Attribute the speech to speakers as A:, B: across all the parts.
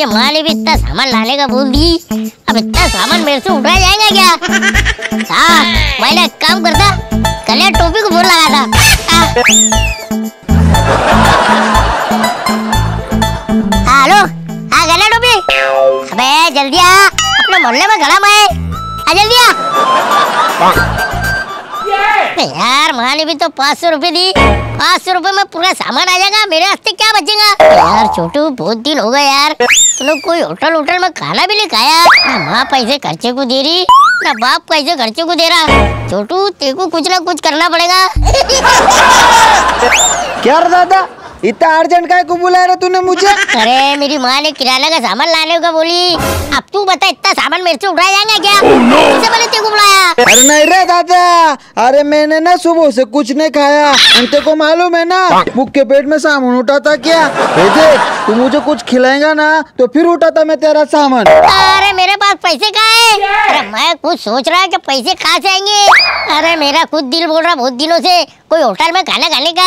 A: ये माँ ने भी इतना सामान लाने का बोल दी। अब इतना सामान मेरे से उठाया जाएगा क्या? हाँ मैंने काम करता कल यार टोपी को बोल लगा था। हाँ। हाँ, हेलो हाँ गला टोपी? अबे जल्दी आ अपने मोहल्ले में खड़ा मैं आ जल्दी आ। यार माँ ने भी तो पाँच सौ रूपए दी। पाँच सौ रूपए में पूरा सामान आ जाएगा, मेरे हाथ क्या बचेगा? यार छोटू, बहुत दिन हो गए यार। तुम लोग कोई होटल वोटल में खाना भी नहीं खाया माँ पैसे खर्चे को दे रही, ना बाप पैसे खर्चे को दे रहा। छोटू, तेरे कुछ ना कुछ करना पड़ेगा।
B: क्या रे दादा? इतना अर्जेंट का को बुलाया रे तूने मुझे?
A: अरे मेरी माँ ने किराना का सामान लाने का बोली। अब तू बता इतना सामान मेरे से उठाया जाएगा क्या? किसे बोले तेरे को बुलाया।
B: अरे नहीं रे दादा। अरे मैंने ना सुबह से कुछ नहीं खाया। अंते को मालूम है ना मुख के पेट में सामान उठाता क्या? देख तू मुझे कुछ खिलाएगा ना तो फिर उठाता मैं तेरा सामान।
A: अरे मेरे पास पैसे कहाँ है खुद सोच रहा है कि पैसे कहाँ से आएँगे? अरे मेरा खुद दिल बोल रहा बहुत दिनों से। कोई होटल में खाना खाने का?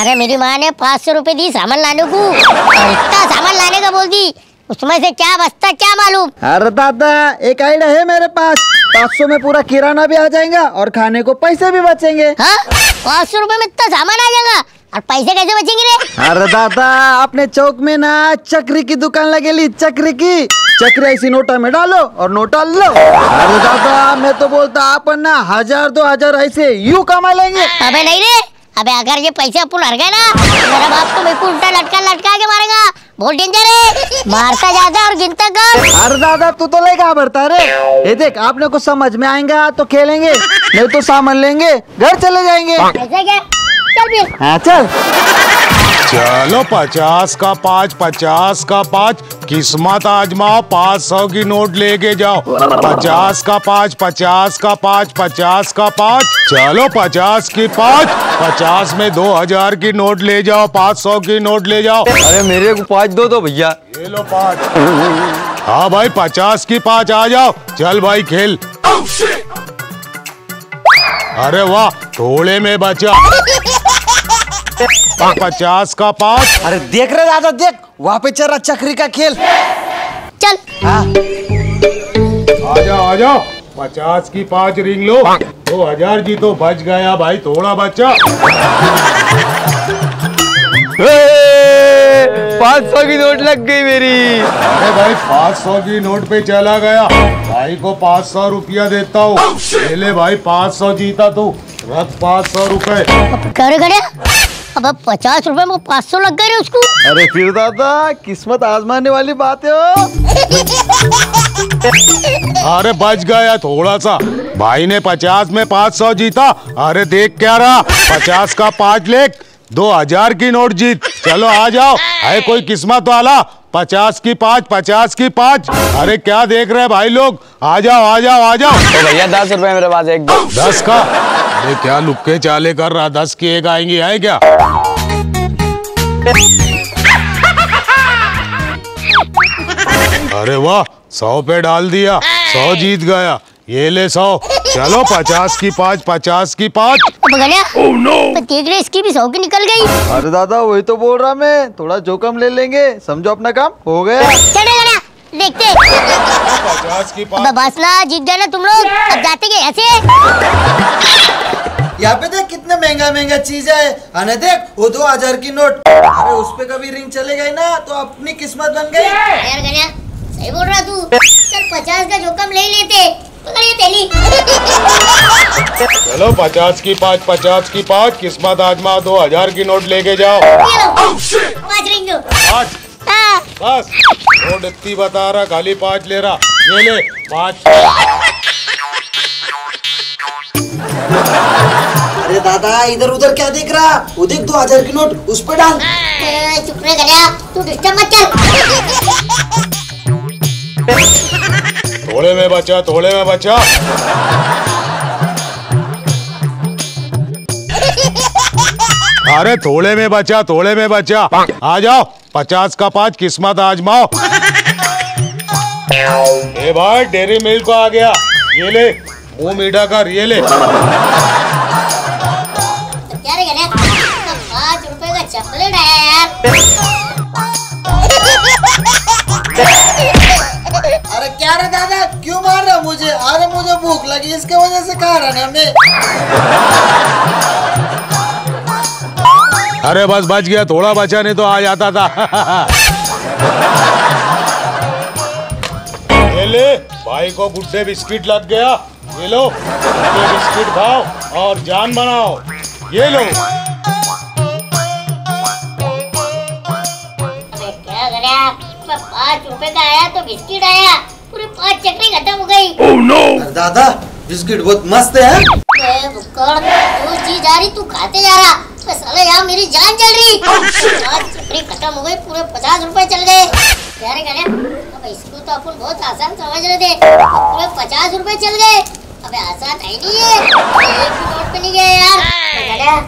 A: अरे मेरी माँ ने पाँच सौ रूपए दी सामान लाने को। इतना सामान लाने का बोल दी। उसमें से क्या बचता क्या मालूम?
B: अरे दादा एक आइडिया है मेरे पास। पाँच सौ में पूरा किराना भी आ जाएगा और खाने को पैसे भी बचेंगे।
A: हाँ? पाँच सौ रूपए में इतना सामान आ जाएगा? और पैसे कैसे बचेंगे रे?
B: अरे दादा अपने चौक में ना चक्री की दुकान लगेली चक्री की। चक्री ऐसी नोटा में डालो और नोटा लो। अरे दादा मैं तो बोलता अपन ना हज़ार दो हज़ार ऐसे यू कमा लेंगे।
A: अबे नहीं रे अबे अगर ये पैसे अपन हर गए ना मेरा बाप तो मेरे को उल्टा लटका लटका के मारेगा। बहुत डेंजर है। मारता जाता और गिनता कम
B: अरे दादा तू तो लेगा भरता रे। ये देख आपने कुछ समझ में आएगा तो खेलेंगे। नहीं तो सामान लेंगे घर चले जाएँगे।
A: ऐसा क्या? चल फिर।
B: हाँ चल।
C: चलो पचास का पाँच पचास का पाँच। किस्मत आजमाओ पाँच सौ की नोट लेके जाओ। पचास का पाँच पचास का पाँच पचास का पाँच। चलो पचास की पाँच पचास में दो हज़ार की नोट ले जाओ पाँच सौ की नोट ले जाओ।
D: अरे मेरे को पाँच दो दो भैया।
C: ये लो पाँच। हाँ भाई पचास की पाँच आ जाओ। चल भाई खेल। अरे वाह थोड़े में बचा। पचास का पाँच।
B: अरे देख रहे दादा देख। वहाँ पे चल रहा चक्री का खेल।
A: चल।
C: आ जाओ आ जाओ पचास की पाँच रिंग लो। दो हज़ार जी तो बच गया भाई थोड़ा बच्चा
D: पाँच सौ की नोट लग गई मेरी।
C: अरे भाई पाँच सौ की नोट पे चला गया। भाई को पाँच सौ रुपया देता हूँ। ले ले भाई पाँच सौ जीता तू। रख पाँच सौ रुपए।
A: अब पचास रुपए में पाँच सौ लग गए उसको।
B: अरे फिर दादा किस्मत आजमाने वाली बात है
C: अरे बच गया थोड़ा सा भाई ने पचास में पाँच सौ जीता। अरे देख क्या रहा। पचास का पाँच लेख दो हज़ार की नोट जीत। चलो आ जाओ। है कोई किस्मत वाला? पचास की पाँच पचास की पाँच। अरे क्या देख रहे हैं भाई लोग? आ जाओ आ जाओ आ जाओ।
D: तो भैया दस रुपए मेरे पास एक
C: दस का? अरे क्या लुक्के चाले कर रहा दस की एक आएँगी है क्या? अरे वाह सौ पे डाल दिया सौ जीत गया। ये ले सौ। चलो पचास की पाँच पचास की पाँच।
A: गड़िया तो इसकी भी सौ की निकल गई।
B: अरे दादा वही तो बोल रहा मैं। थोड़ा जोखम ले लेंगे। समझो अपना काम हो गया।
A: चले गड़िया देखते।
C: पचास की
A: बस ना जीत गए ना तुम लोग अब जाते के ऐसे?
B: यहाँ पे देख कितना महँगा महँगा चीज़ है। अने देख वो दो हज़ार की नोट। अरे उस पे कभी रिंग चले गई ना तो अपनी किस्मत बन गई।
A: यार सही बोल रहा तू। चल पचास का जोखम ले लेते। पकड़ ये थैली।
C: चलो पचास की पाँच पचास की पाँच किस्मत आजमा दो हज़ार की नोट लेके जाओ।
A: पाँच रिंग
C: पाँच। बस। नोट इतनी बता रहा खाली पाँच ले रहा। ये ले पाँच।
B: अरे दादा इधर उधर क्या देख रहा? वो देख दो हज़ार की नोट उस पर डाल।
A: चुप रह गड़िया तू डिस्टर्ब मत कर।
C: थोड़े में बचा थोड़े में बचा। अरे थोड़े में बचा थोड़े में बचा। आ जाओ। पचास का पाँच किस्मत आजमाओ ए भाई डेरी मिल्क आ गया। ये ले वो मीठा कर ये ले।
A: अरे क्या रे दादा क्यों मार रहा
B: मुझे? अरे मुझे भूख लगी इसके वजह से खा रहा हमने।
C: अरे बस बच गया थोड़ा बचा नहीं तो आ जाता था। ये ले भाई को गुड्डे बिस्किट लग गया। ये लो गुड्डे बिस्किट खाओ और जान बनाओ। ये लो।
A: पाँच रुपए का आया तो बिस्किट आया। पूरी पाँच चक्री खत्म हो गई।
B: अरे दादा बिस्किट बहुत मस्त है।
A: तू चीज़ आ रही तू खाते जा रहा। साले यहाँ मेरी जान चल रही। पाँच चक्री खत्म हो गई पूरे पचास रुपए चल गए। क्या रे अब इसको तो अपन बहुत आसान समझ रहे थे। पूरे पचास रुपए चल गए। अबे आसान है नहीं ये। एक भी नोट पे नहीं गया यार।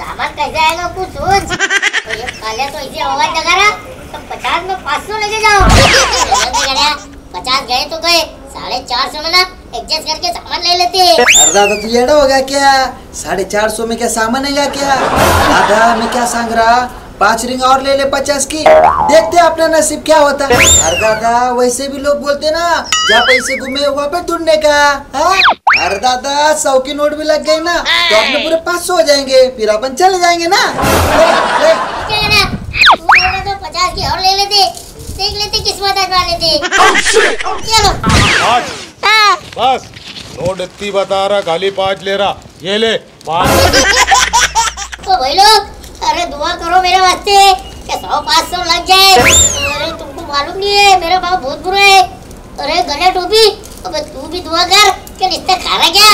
A: सामान कैसे आएगा कुछ सोच। तो ये काले तो इसे आवाज़ लगा रहा। तो पचास में पाँच सौ लेके जाओ। पचास गए तो गए। साढ़े चार सौ में ना एडजस्ट करके सामान ले लेते
B: अरे दादा तू येड़ा हो गया क्या? साढ़े चार सौ में क्या सामान है क्या? दादा मैं क्या सांग रहा पाँच रिंग और ले ले पचास की। देखते हैं अपना नसीब क्या होता। है अरे दादा वैसे भी लोग बोलते ना जहाँ पैसे घूमे वहाँ पे ढूँढने का। हाँ? अरे दादा सौ की नोट भी लग गई ना तो अपने पूरे पाँच सौ हो जाएँगे फिर अपन चले जाएँगे ना।
A: तू तो पचास की और ले लेते। देख लेते किस्मत आजमा लेते। चलो। हाँ
C: बस नोट इतनी बता रहा खाली पाँच ले रहा। ये ले पाँच।
A: तो भाई लोग अरे दुआ करो मेरे वास्ते कि सौ पाँच सौ लग जाए। अरे तुमको मालूम नहीं है मेरा भाव बहुत बुरा है। अरे गले टोपी अबे तू भी दुआ कर कि रिश्ता खा रहा क्या?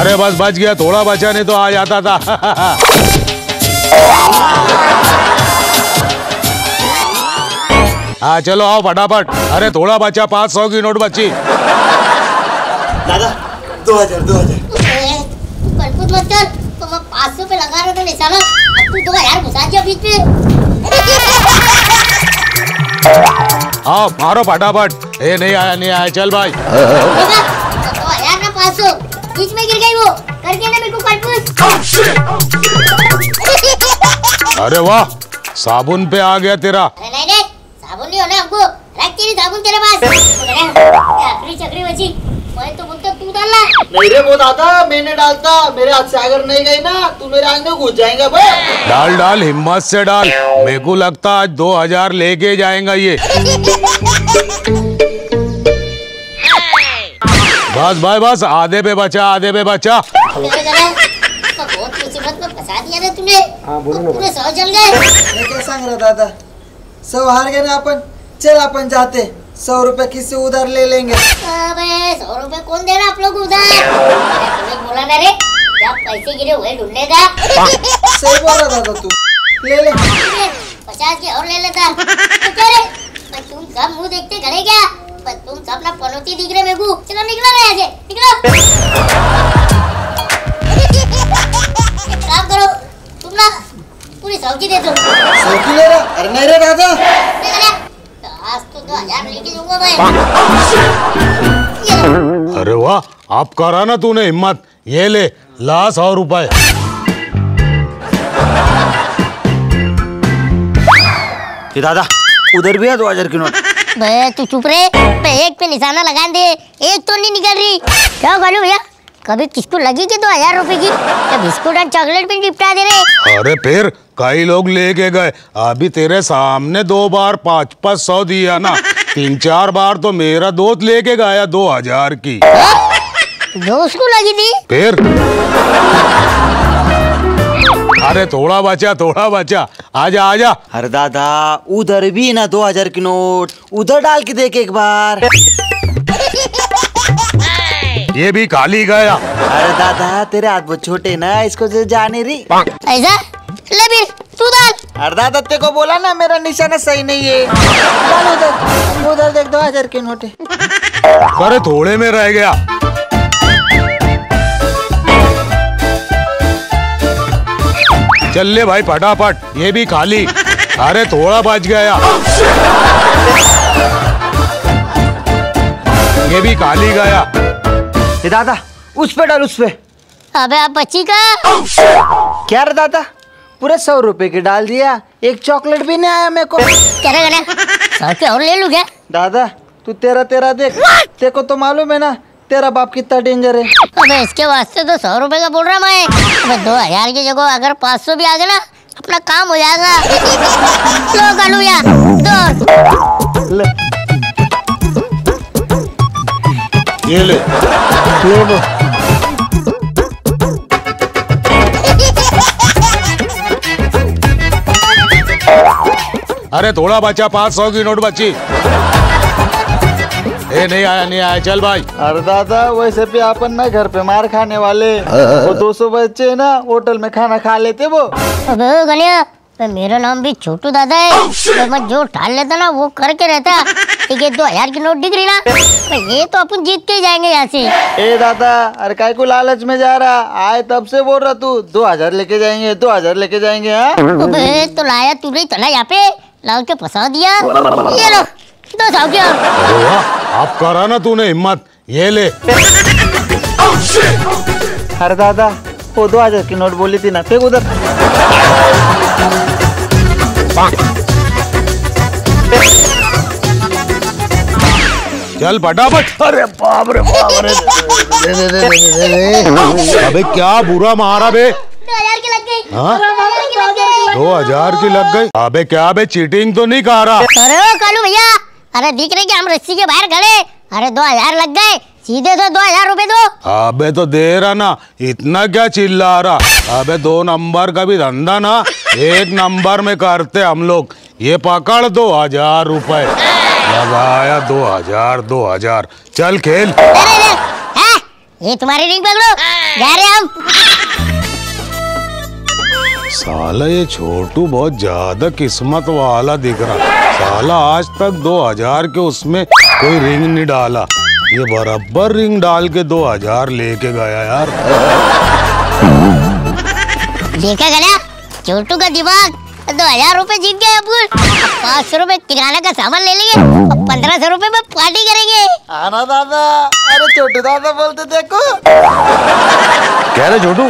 C: अरे बस बच गया थोड़ा बचा नहीं तो आ जाता था। हाँ चलो आओ फटाफट। अरे थोड़ा बचा पाँच सौ की नोट बची।
B: दादा दो हज़ार दो हज़ार।
A: अरे, मत कर। तो मैं पाँच सौ पे लगा रहा था निशाना। अब तू दो हज़ार घुसा दिया बीच में।
C: आओ मारो फटाफट। ए नहीं आया नहीं आया। चल भाई।
A: तो दो हज़ार ना पाँच सौ। बीच में गिर गई वो। करके ना मेरे को
C: अरे वाह साबुन पे आ गया तेरा
A: अरे नहीं नहीं साबुन नहीं होना हमको तेरी साबुन तेरे पास आखिरी चक्री बची मैं तो बोलता तू डालना
B: नहीं रे वो दादा मैंने डालता मेरे हाथ से अगर नहीं गई ना तू मेरे आँख में घुस जाएगा भाई
C: डाल डाल हिम्मत से डाल मेरे को लगता आज दो हज़ार लेके जाएगा ये बस भाई बस आधे पे बचा आधे पे बचा
A: तो बहुत मुसीबत में फंसा दिया ना तूने हाँ बोलो ना पूरे सौ चल गए
B: मैं क्या सांग रहा दादा सौ हार गए ना अपन चल अपन जाते सौ रुपए किससे उधार ले लेंगे।
A: अबे सौ रुपए कौन दे रहा आप लोग उधार? बोला ना रे जब पैसे गिरे हुए ढूँढने का
B: सही बोल रहा दादा तू ले ले।
A: पचास की और ले लेता। तो रे पर तुम सब मुँह देखते खड़े क्या? पर तुम सब ना पनौती दिख रहे मेरे को। चलो निकलो ना यहाँ से निकलो काम करो तुम ना पूरी सब्ज़ी दे दो।
B: सौ की ले रहा? अरे नहीं रे दादा
C: अरे वाह आप करा ना तूने हिम्मत। ये ले ला सौ रुपए।
B: दादा उधर भी है दो हज़ार की नोट?
A: तू चुप रे। मैं एक पे निशाना लगा दे एक तो नहीं निकल रही। क्या भैया? कभी किसको लगी कि दो हज़ार रुपए की? क्या बिस्कुट और चॉकलेट भी निपटा दे रहे?
C: अरे फिर कई लोग लेके गए। अभी तेरे सामने दो बार पाँच पाँच सौ दिया ना। तीन चार बार तो मेरा दोस्त लेके गया दो हज़ार की।
A: जो उसको लगी थी?
C: फिर? अरे थोड़ा बचा थोड़ा बचा। आजा आजा।
B: अरे दादा उधर भी ना दो हज़ार की नोट। उधर डाल के देख एक बार।
C: ये भी खाली गया।
B: अरे दादा तेरे हाथ बहुत छोटे ना इसको जो जाने रही।
A: ऐसा? ले फिर तू डाल।
B: अरे दादा तेरे को बोला ना मेरा निशाना सही नहीं है। डाल उधर उधर देख दो हज़ार की नोट।
C: अरे थोड़े में रह गया। चल ले भाई फटाफट ये भी खाली। अरे थोड़ा बच गया। ये भी खाली गया।
B: ये दादा उस पे डाल उस पे।
A: अबे आप बच्ची का?
B: क्या रे दादा? पूरे सौ रुपए के डाल दिया एक चॉकलेट भी नहीं आया मेरे को।
A: क्या रे गया और ले लूँ क्या?
B: दादा तू तेरा तेरा देख। तेको तो मालूम है ना तेरा बाप कितना डेंजर है।
A: अबे इसके वास्ते तो सौ रुपए का बोल रहा मैं। अबे दो हज़ार की जगह अगर पाँच सौ भी आ गए ना अपना काम हो जाएगा। लो दो।
B: ले।
C: ये ले। अरे थोड़ा बचा पाँच सौ की नोट बची। ए नहीं आया नहीं आया चल भाई।
B: अरे दादा वैसे भी अपन ना घर पे मार खाने वाले। वो दो सौ बच्चे ना होटल में खाना खा लेते वो।
A: अबे गलिया मेरा नाम भी छोटू दादा है। तो मैं जो ठाल लेता ना वो करके रहता। ठीक है दो हज़ार की नोट दिख रही ना तो ये तो अपन जीत के जाएँगे यहाँ से।
B: ए दादा अरे काय को लालच में जा रहा? आए तब से बोल रहा तू दो हज़ार लेके जाएँगे दो हज़ार लेके जाएँगे हाँ?
A: तो लाया तू नहीं चला यहाँ पे। लाओ के फंसा दिया। ये लो दो सौ क्या
C: अब करा ना तूने हिम्मत ये ले।
B: अरे दादा वो दो हज़ार की नोट बोली थी ना फेंक उधर।
C: चल फटाफट। अरे बाप रे बाप रे। दे, दे, दे, दे, दे, दे। अबे क्या बुरा मारा बे?
A: दो हज़ार की लग गई।
C: हाँ?
A: दो हज़ार की लग गई।
C: दो हज़ार की लग गई? अबे क्या बे चीटिंग तो नहीं कर रहा?
A: अरे कालू भैया अरे दिख रहे कि हम रस्सी के बाहर खड़े अरे दो हज़ार लग गए। सीधे तो दो हज़ार रूपए दो।
C: अबे तो दे रहा ना इतना क्या चिल्ला रहा? अबे दो नंबर का भी धंधा ना एक नंबर में करते हम लोग। ये पकड़ दो हज़ार रुपए। लगाया दो हज़ार दो हज़ार। चल खेल।
A: है? ये तुम्हारी रिंग पकड़ो। जा रहे हम।
C: साला ये छोटू बहुत ज़्यादा किस्मत वाला दिख रहा। साला आज तक दो हज़ार के उसमें कोई रिंग नहीं डाला। ये बराबर रिंग डाल के दो हज़ार लेके गया यार।
A: देखा गया? छोटू का दिमाग। दो हज़ार रूपए जीत गए अपन पाँच सौ रूपए किराना का सामान ले लेंगे। और पंद्रह सौ रूपए में पार्टी करेंगे।
B: आना दादा। अरे छोटू दादा बोलते देखो
E: कह रहे छोटू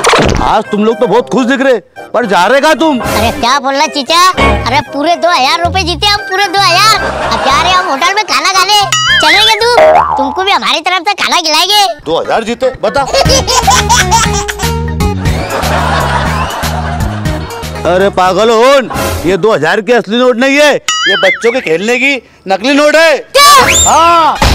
E: आज तुम लोग तो बहुत खुश दिख रहे पर जा रहे का तुम?
A: अरे क्या बोलना चीचा? अरे पूरे दो हज़ार रूपए जीते हम पूरे दो हज़ार। अब जा रहे हम होटल में खाना खाने। चलेंगे तू तुमको भी हमारी तरफ़ से खाना खिलाएँगे।
E: दो हज़ार जीते बता अरे पागल हो ये दो हज़ार की असली नोट नहीं है ये बच्चों के खेलने की नकली नोट है।
A: क्या?
E: हाँ।